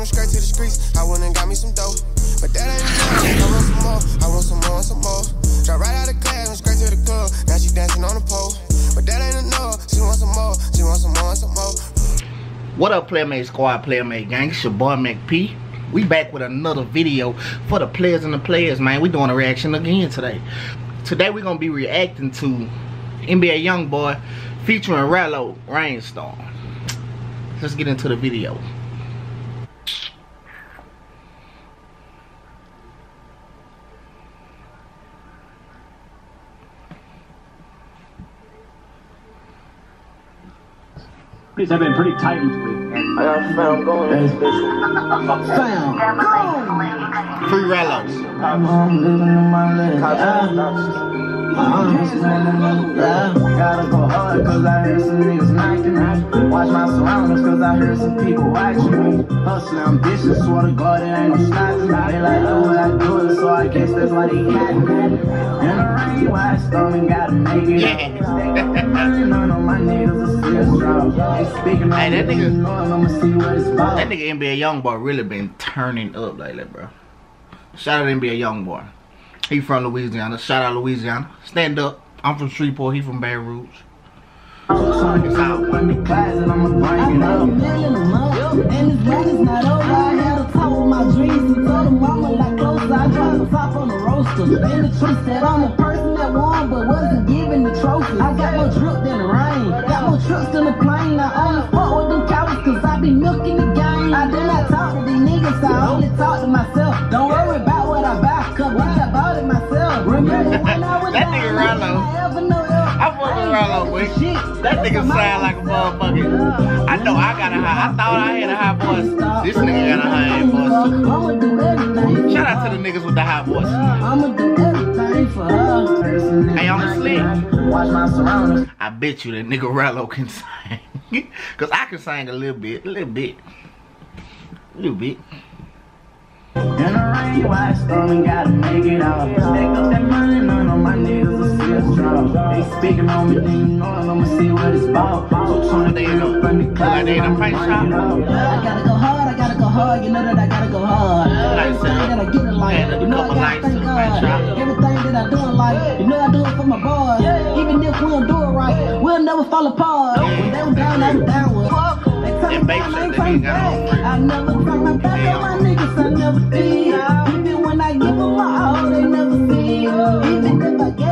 straight to the streets. I went and got me some dough. But that ain't enough. I want some more. I want some more and some more. Drop right out of class, straight to the club. Now she dancing on the pole. But that ain't enough. She want some more. She want some more and some more. What up, Playmate Squad, Playmate Gang? It's your boy Mack P. We back with another video for the players and the players, man. We doing a reaction again today. Today we're gonna be reacting to NBA YoungBoy featuring Ralo Rainstorm. Let's get into the video. These have been pretty tight lately. I got found going in this bitch. Free Ralo. I'm living in my life. Watch my surroundings cause I heard some people watching me. Hustling, ambitious, swear to God, it ain't no stopping. They like the way I do it, so I guess that's why they got me. In the rain, why storming, gotta make it. Yeah. None of my niggas are still strong. They Hey, that nigga- you know I'ma see what it's about. That nigga NBA YoungBoy really been turning up lately, bro. Shout out NBA YoungBoy. He from Louisiana. Shout out Louisiana. Stand up. I'm from Shreveport. He from Baton Rouge. It's out when the closet, I'ma I bring it made a up. million a month, and this not over. I had a talk with my dreams and told them mama like closer. I dropped the top on the roaster. And the truth said I'm the person that won, but wasn't given the trophy. I got more drip than the rain, got more than the plane. I only fuck with them cowards cause I be milking the game. I do not talk to these niggas, I only talk to myself. Don't worry about what I buy, cause I bought it myself. Remember when I was That down, nigga I ever know fuck with That nigga sound like a motherfucker. I know I got a high. I thought I had a high voice. This nigga got a high voice too. I'ma do everything. Shout out to the niggas with the high voice. I'ma do everything for her. Hey, the slick. Watch my surroundings. I bet you that nigga Ralo can sing. Cause I can sing a little bit, a little bit. A little bit. In the rain, why I storming, gotta make it out. Stack up that money, none of my niggas are still strong. They speaking on me, then you know I'ma see what it's about. So turn it up from the like closet, they in a I'ma paint bring shop? I gotta go hard, I gotta go hard. You know that I gotta go hard. Everything that I get in life, you know I gotta lights thank in the paint shop. God. Everything that I do in life, you know I do it for my boys. Even if we don't do it right, we'll never fall apart. When they was down, I was down. They turn me down, I said ain't that he turn got on back. I never turn my back on my niggas, I never did. Even when I give them my all, they never see. Even if I gave them my last,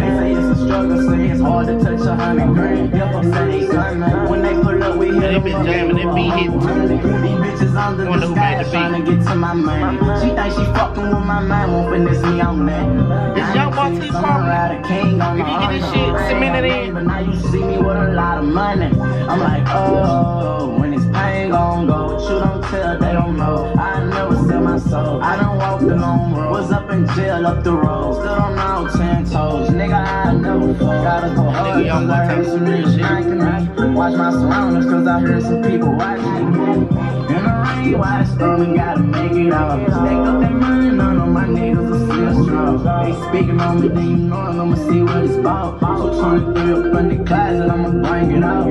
struggle, say it's hard to touch a hundred grand. Yep, I'm say they. When they pull up, we hit they been jamming, they be hitting bitches under Wonder the sky trying to get to my money. She think she fucking with my mind, won't finesse me on that. It's Young Boy T Summer Farmer. ride a king on If you get this shit cemented in. But now you see me with a lot of money. I'm like, oh, it's pain gon' go. You don't tell, they don't know. I never sell my soul. I done walked the long road. Was up in jail, up the road. Still don't know ten toes. Nigga, I never fall. Gotta go hard, Nigga, Young cause Boy I heard some real shit. knocking me. Watch my surroundings, cause I heard some people watching me. In the rain, why I storming, gotta make it out. Stack up that money, speaking on me, then you know I'ma see what it's about. So up from the closet, I'ma bring it out.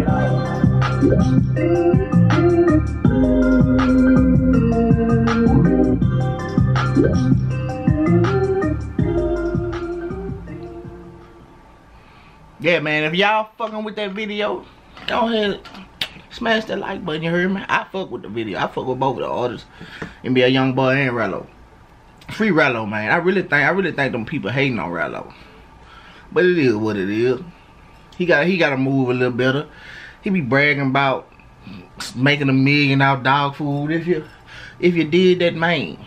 Yeah, man. If y'all fucking with that video, go ahead. Smash that like button, you heard me? I fuck with the video. I fuck with both of the artists. NBA Young Boy and Ralo. Free Ralo, man. I really think I really think them people hating on Ralo. But it is what it is. He got he gotta move a little better. He be bragging about making a million out dog food. If you if you did that man,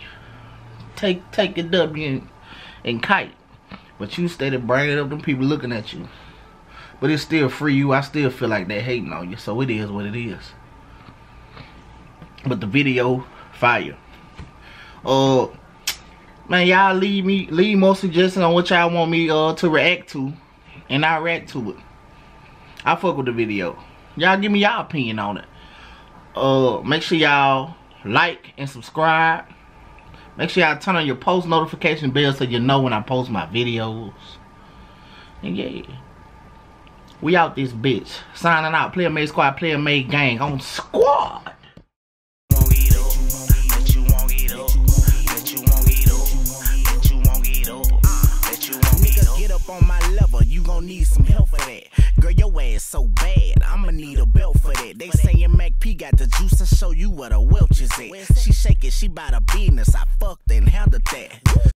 take take your W and, and kite. But you steady bringing up them people looking at you. But it's still free you. I still feel like they hating on you. So it is what it is. But the video, fire. Uh, man, y'all leave me leave more suggestions on what y'all want me uh to react to, and I react to it. I fuck with the video. Y'all give me y'all opinion on it. Uh, make sure y'all like and subscribe. Make sure y'all turn on your post notification bell so you know when I post my videos. And yeah. We out this bitch. Signing out. Player made squad, player made gang on squad. Need some help for that. Girl, your ass so bad, I'ma need a belt for that. They saying Mack P got the juice to show you what a Welch is at. She shake it, she bout a business, I fucked and handled that.